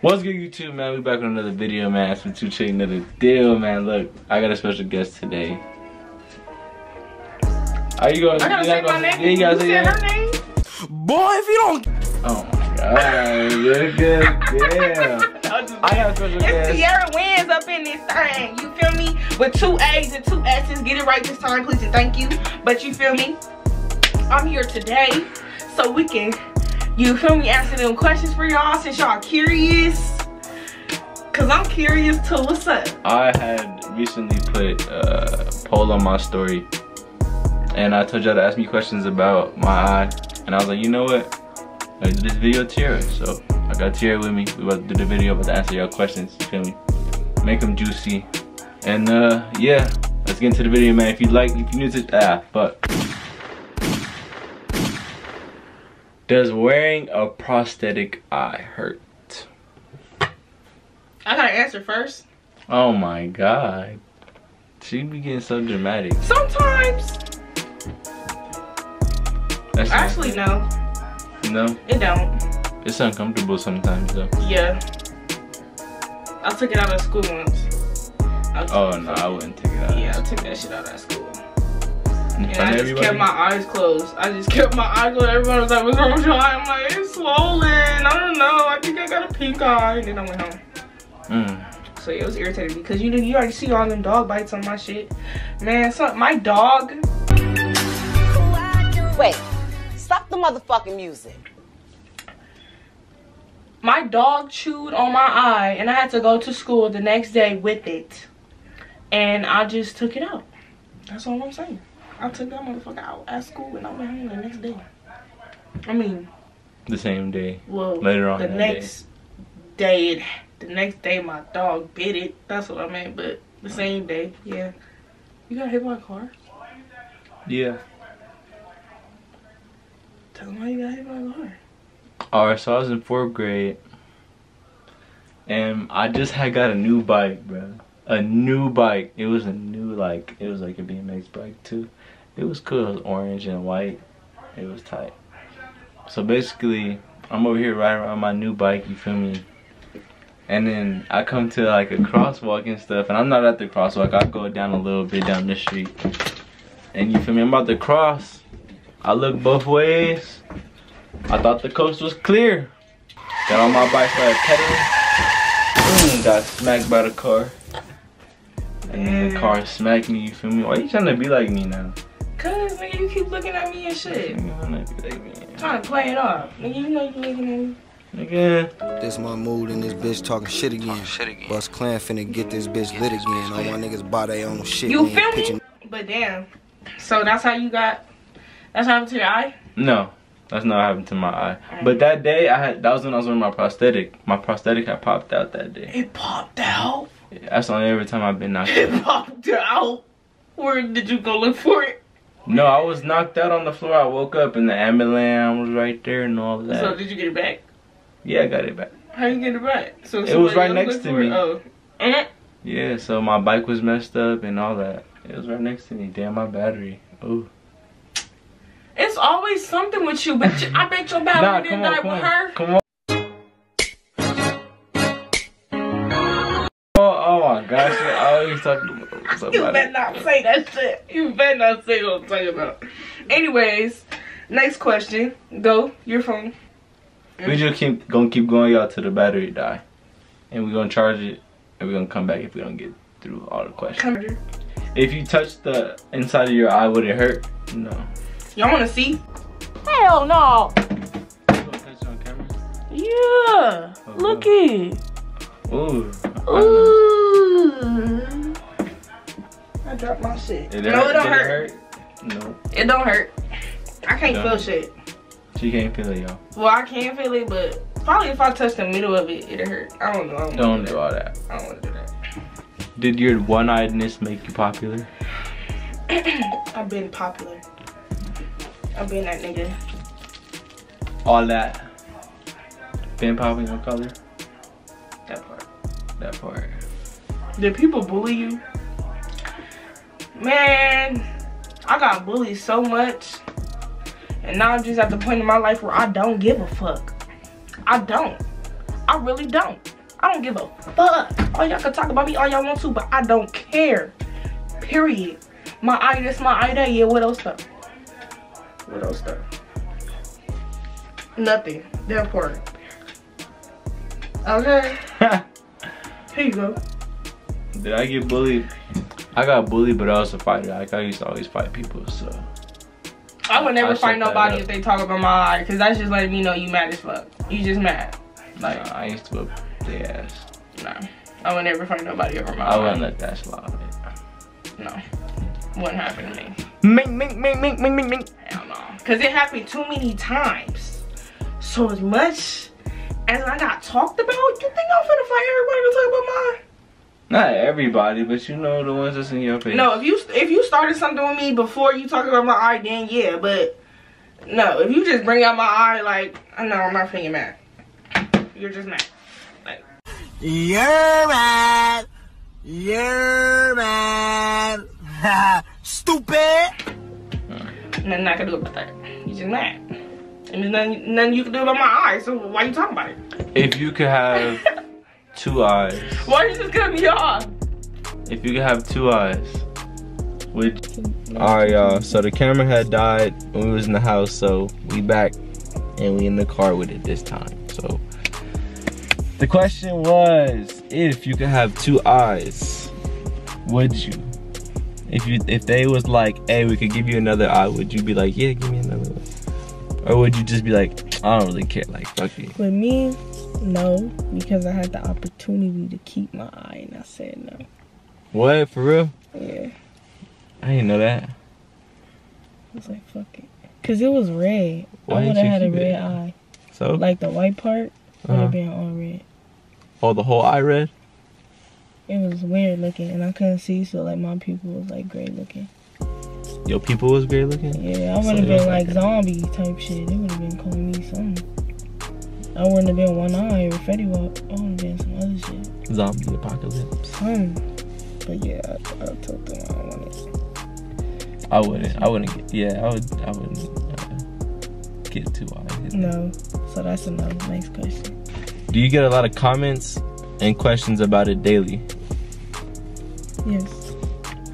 What's good YouTube man? We back with another video man. It's been two chick another deal man. Look, I got a special guest today. Are you going? I gotta say my name. Yeah, you gotta you say her name? Boy, if you don't Oh my god, you're good. Damn. I got a special It's guest. Tierra Wins up in this thing. You feel me? With two A's and two S's. Get it right this time, please and thank you. But you feel me? I'm here today so we can, you feel me, Asking them questions for y'all since y'all curious. Cause I'm curious too. What's up? I had recently put a poll on my story, and I told y'all to ask me questions about my eye, and I was like, you know what? I did this video Tierra, so I got Tierra with me. We about to do the video, about to answer y'all questions. You feel me? Make them juicy, and uh, yeah, let's get into the video, man. If you like, if you new to ah, but does wearing a prosthetic eye hurt? I gotta answer first. Oh my god. She be getting so dramatic. Sometimes. That's Actually, no. no, It don't. it's uncomfortable sometimes though. Yeah. I took it out of school once. Oh no, I wouldn't take it out. Yeah, I took that shit out of school. In And front I just everybody? kept my eyes closed. I just kept my eyes closed. Everyone was like, what's wrong with your eye? I'm like, it's swollen. I don't know. I think I got a pink eye. And then I went home. Mm. So yeah, it was irritating because you know you already see all them dog bites on my shit. Man, so my dog, Wait, stop the motherfucking music. my dog chewed on my eye and I had to go to school the next day with it. And I just took it out. That's all I'm saying. I took that motherfucker out at school and I went home the next day. I mean, The same day. well, Later on the next day, it, the next day my dog bit it. That's what I meant. But the same day, yeah. You got hit by a car? Yeah. Tell them how you got hit by a car. Alright, so I was in fourth grade. And I just had got a new bike, bro. A new bike. It was a new like it was like a BMX bike too. It was cool. It was orange and white. It was tight. So basically, I'm over here riding around my new bike. You feel me? And then I come to like a crosswalk and stuff, and I'm not at the crosswalk. I go down a little bit down the street, and you feel me? I'm about to cross. I look both ways. I thought the coast was clear. Got on my bike, started pedaling. Boom, got smacked by the car. And then the car smacked me, you feel me? Why you trying to be like me now? Cause nigga, you keep looking at me and shit. You wanna like me? Trying to play it off. Nigga, you know you looking at me. Nigga. This my mood and this bitch talking shit again. shit again Bus clan finna get this bitch lit again. All my niggas buy their own shit. You feel me? pitching- But damn. So that's how you got. That's what happened to your eye. No, that's not what happened to my eye. But that day, I had that was when I was wearing my prosthetic. My prosthetic had popped out that day. It popped out. That's the only every time I've been knocked It out. popped out. Where did you go look for it? No, I was knocked out on the floor. I woke up and the ambulance was right there and all that. So did you get it back? Yeah, I got it back. How you get it back? So It was right next to it? me. Oh. Mhm. Yeah, so my bike was messed up and all that. It was right next to me. Damn, my battery. Ooh. It's always something with you, but I bet your battery Nah, didn't on, die with on. her. Come on. My gosh, I always talking about You better not say that shit. You better not say what I'm talking about. Anyways, next question. Go. Your phone. We just keep gonna keep going y'all till the battery die. And we're gonna charge it and we're gonna come back if we don't get through all the questions. If you touch the inside of your eye, would it hurt? No. Y'all want to see? Hell no. You gonna touch it on camera? Yeah. Oh, Look no. it. Ooh. Ooh. I dropped my shit. It no, hurt? it don't Did hurt. No. It don't hurt. I can't Don't. feel shit. She can't feel it, y'all. Well, I can feel it, but probably if I touch the middle of it, it'll hurt. I don't know. I don't, Don't wanna do all that. that. I don't want to do that. Did your one-eyedness make you popular? I've been popular. I've been that nigga. All that. Been popping your color? That part. That part. Did people bully you? Man, I got bullied so much. And now I'm just at the point in my life where I don't give a fuck. I don't. I really don't. I don't give a fuck. All y'all can talk about me all y'all want to, but I don't care. Period. My eye this, my eye that. Yeah, what else though? What else though? Nothing. That part. Okay. Here you go. Did I get bullied? I got bullied, but I was a fighter. Like I used to always fight people, so. I would never I fight nobody if they talk about my eye, cause that's just letting me know you mad as fuck. You just mad. Like, Nah, I used to whip their ass. nah. I would never fight nobody over my I wouldn't let that slide. No. Wouldn't happen to me. Ming, ming, ming, ming, ming, ming, ming. Hell no. Cause it happened too many times. So as much as I got talked about, you think I'm finna fight everybody to talk about mine? Not everybody, but you know the ones that's in your face. No, if you if you started something with me before you talk about my eye, then yeah. But no, if you just bring out my eye, like I know I'm not finna get mad. You're just mad. Like, You're mad. You're mad. Stupid. nothing I can do about that. You just mad. And there's nothing, nothing you can do about my eye. So why you talking about it? If you could have two eyes, Why you just cut me off? if you could have two eyes, would. Alright, y'all. So the camera had died when we was in the house, so we back and we in the car with it this time. So the question was, if you could have two eyes, would you? If you if they was like, hey, we could give you another eye, would you be like, yeah, give me another one? Or would you just be like, I don't really care, like fuck it. With me, no, because I had the opportunity to keep my eye, and I said no. What for real? Yeah, I didn't know that. I was like, fuck it, cause it was red. Why I would have had a keep it? red eye, So, like the white part would have uh-huh. been all red. oh, the whole eye red. It was weird looking, and I couldn't see, so like my pupil was like gray looking. Your people was gray looking. Yeah, I would have was been like like- zombie type shit. It would have been calling me something. I wouldn't have been one eye or Fetty Wap. I would have been some other shit. Zombie apocalypse. Some. But yeah, I, I told them I don't want it. I wouldn't. I wouldn't. Get, yeah, I would. I wouldn't uh, get two eyes. No. So that's another next question. Do you get a lot of comments and questions about it daily? Yes.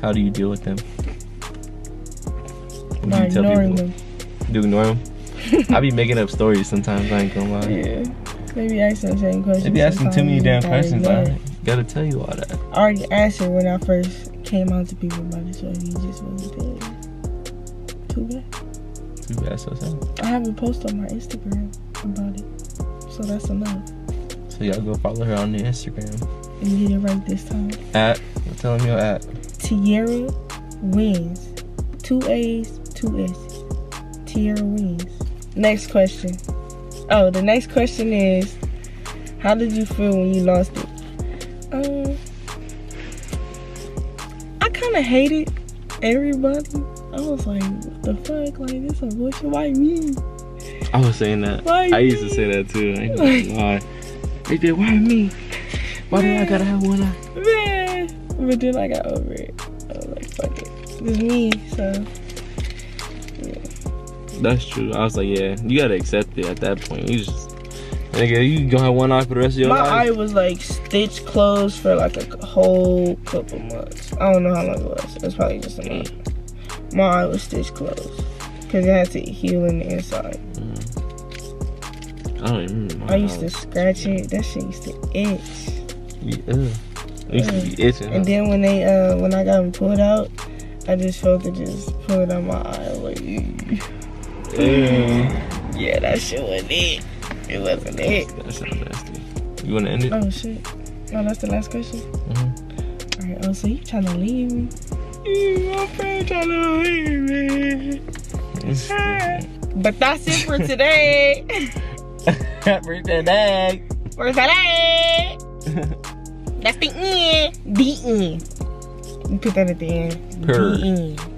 How do you deal with them? What do you tell ignoring people? them. Do you ignore them? I be making up stories sometimes. I ain't gonna lie. Yeah. Maybe asking the same questions. They be asking too many damn questions. I gotta tell you all that. I already answered when I first came out to people about it, so he just wasn't there. Too bad. Too bad. So sad. I have a post on my Instagram about it. So that's enough. So y'all go follow her on the Instagram And get it right this time. at. Tell them your at. Tierra wins. Two A's, two S's. Tierra wins. Next question. Oh, the next question is How did you feel when you lost it? Um, I kind of hated everybody. I was like, what the fuck? Like, this a bullshit. Why me? I was saying that. Why I used to say that too. I ain't gonna. They did. Why me? Why do I gotta have one eye? Man. But then I got over it. I was like, fuck it. It's me, so. That's true. I was like, yeah, you gotta accept it at that point. You just, nigga, you gonna have one eye for the rest of your My eye was like stitched closed for like a whole couple months. I don't know how long it was. It was probably just a month. My eye was stitched closed because it had to heal in the inside. I don't even remember. I used to scratch it. That shit used to itch. Yeah. I used to be itching. And then when they uh when I got them pulled out, I just felt it just pull it out my eye. Like, "Ew." Yeah. that shit wasn't it. It wasn't it. That sounds nasty. You wanna end it? Oh shit. Oh, that's the last question. Mhm. All right. Oh, so you trying to leave me? Yeah, my friend trying to leave me. It's. But that's it for today. Birthday bag. for today. That's the end. The end. You put that at the end. Purr. The end.